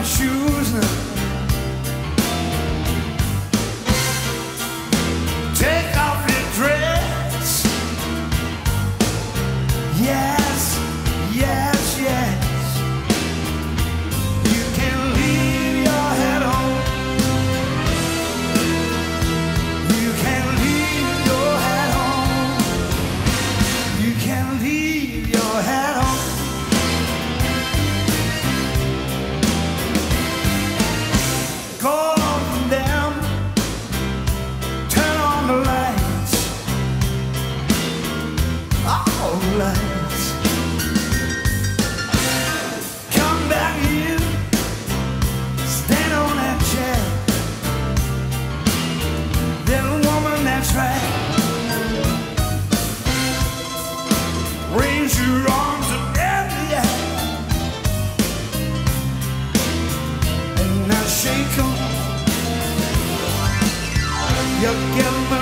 you. You give me